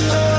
never